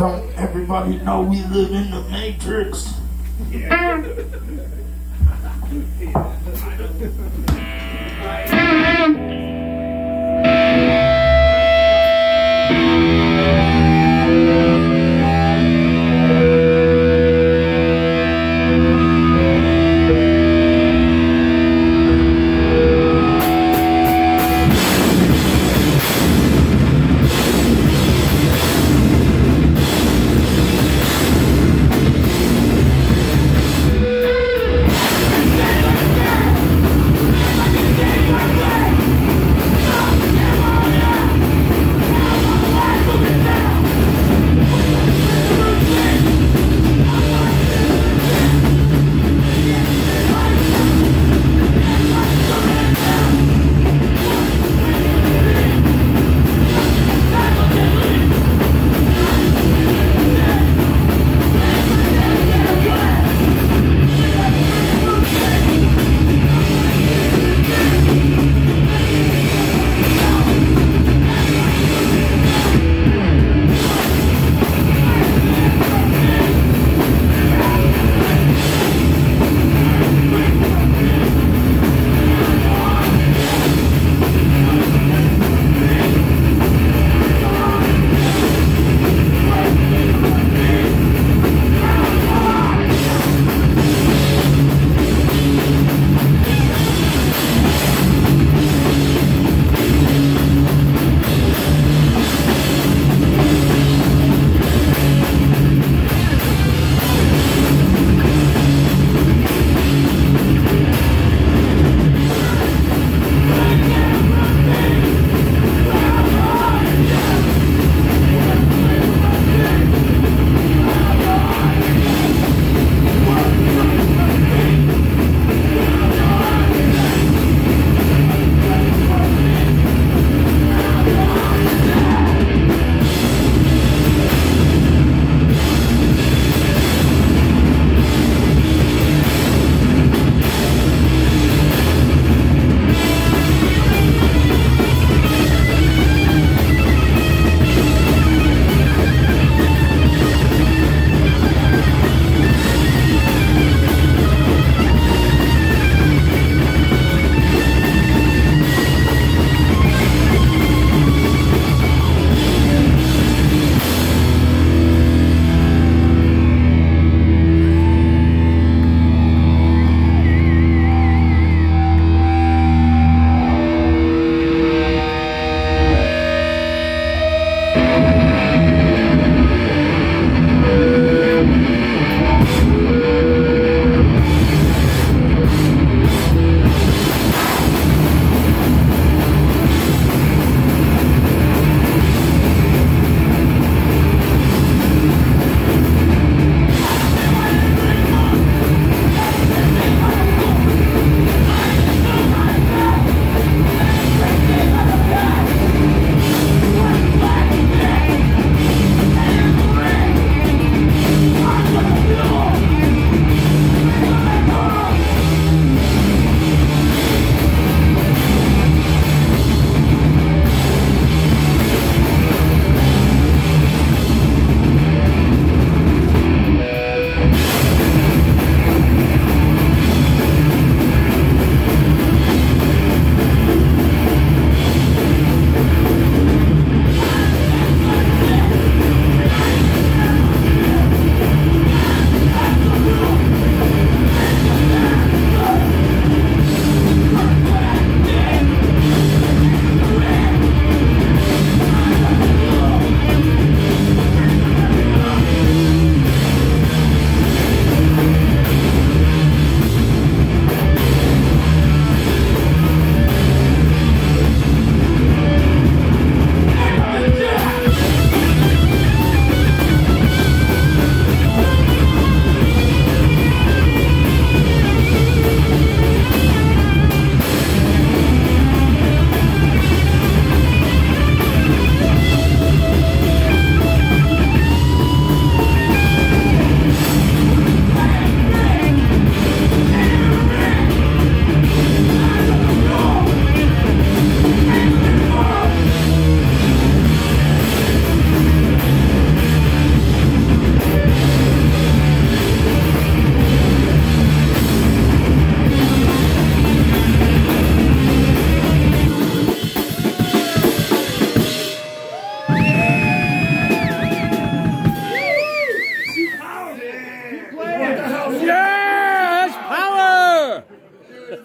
Don't everybody know we live in the Matrix? Yeah.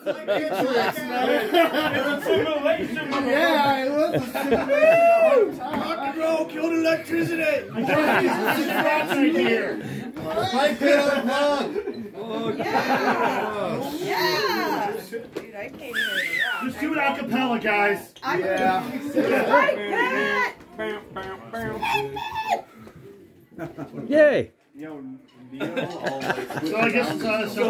It's a simulation. Yeah, it was a simulation. Rock and roll killed electricity. right here. Spike Pit unplugged. Yeah. Yeah. Dude, I came here. Just do it a cappella, guys. Yeah. Like that. Yay! So I guess it's uh, so.